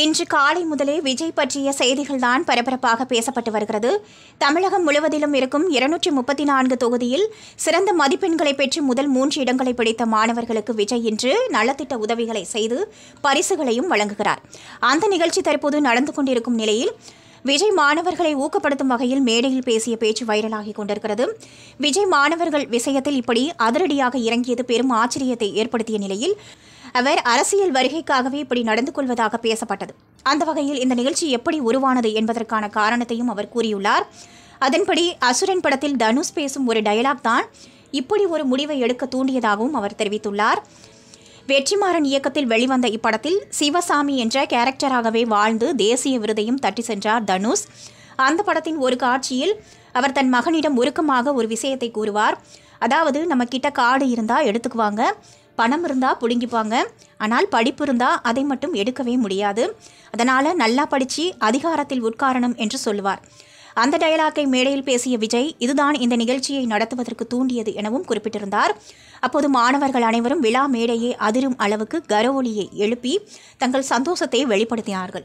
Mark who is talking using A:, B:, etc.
A: இன்று காலை முதலே விஜய் பற்றிய செய்திகள்தான் பரபரப்பாக பேசப்பட்டு வருகிறது. தமிழகம் முழுவதிலும் இருக்கும் இருநூற்றி முப்பத்தி நான்கு தொகுதியில் சிறந்த மதிப்பெண்களை பெற்று முதல் மூன்று இடங்களை பிடித்த மாணவர்களுக்கு விஜய் இன்று நலத்திட்ட உதவிகளை செய்து பரிசுகளையும் வழங்குகிறார். அந்த நிகழ்ச்சி தற்போது நடந்து கொண்டிருக்கும் நிலையில் விஜய் மாணவர்களை ஊக்கப்படுத்தும் வகையில் மேடையில் பேசிய பேச்சு வைரலாகி கொண்டிருக்கிறது. விஜய் மாணவர்கள் விஷயத்தில் இப்படி அதிரடியாக இறங்கியது பெரும் ஆச்சரியத்தை ஏற்படுத்திய நிலையில் அவர் அரசியல் வருகைக்காகவே இப்படி நடந்து கொள்வதாக பேசப்பட்டது. அந்த வகையில் இந்த நிகழ்ச்சி எப்படி உருவானது என்பதற்கான காரணத்தையும் அவர் கூறியுள்ளார். அதன்படி அசுரன் படத்தில் தனுஷ் பேசும் ஒரு டயலாக் தான் இப்படி ஒரு முடிவை எடுக்க தூண்டியதாகவும் அவர் தெரிவித்துள்ளார். வெற்றிமாறன் இயக்கத்தில் வெளிவந்த இப்படத்தில் சிவசாமி என்ற கேரக்டராகவே வாழ்ந்து தேசிய விருதையும் தட்டி சென்றார் தனுஷ். அந்த படத்தின் ஒரு காட்சியில் அவர் தன் மகனிடம் உருக்கமாக ஒரு விஷயத்தை கூறுவார். அதாவது நம்ம கிட்ட காடு இருந்தால் எடுத்துக்குவாங்க. பணம் இருந்தால் பிடுங்கிப்பாங்க. ஆனால் படிப்பு இருந்தால் அதை மட்டும் எடுக்கவே முடியாது. அதனால் நல்லா படித்து அதிகாரத்தில் உட்காரணும் என்று சொல்லுவார். அந்த டயலாக்கை மேடையில் பேசிய விஜய் இதுதான் இந்த நிகழ்ச்சியை நடத்துவதற்கு தூண்டியது எனவும் குறிப்பிட்டிருந்தார். அப்போது மாணவர்கள் அனைவரும் விழா மேடையை அதிரும் அளவுக்கு கரவொலியை எழுப்பி தங்கள் சந்தோஷத்தை வெளிப்படுத்தினார்கள்.